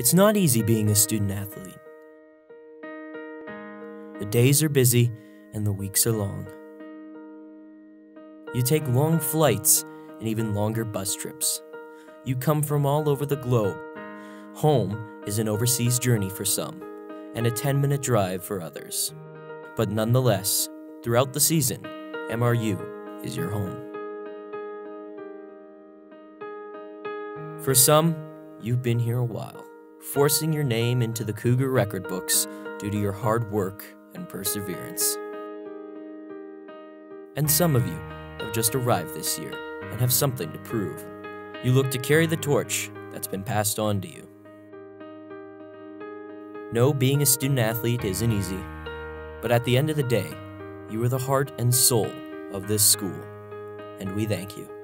It's not easy being a student athlete. The days are busy and the weeks are long. You take long flights and even longer bus trips. You come from all over the globe. Home is an overseas journey for some, and a 10 minute drive for others. But nonetheless, throughout the season, MRU is your home. For some, you've been here a while forcing your name into the Cougar record books due to your hard work and perseverance. And some of you have just arrived this year and have something to prove. You look to carry the torch that's been passed on to you. No, being a student athlete isn't easy, but at the end of the day, you are the heart and soul of this school, and we thank you.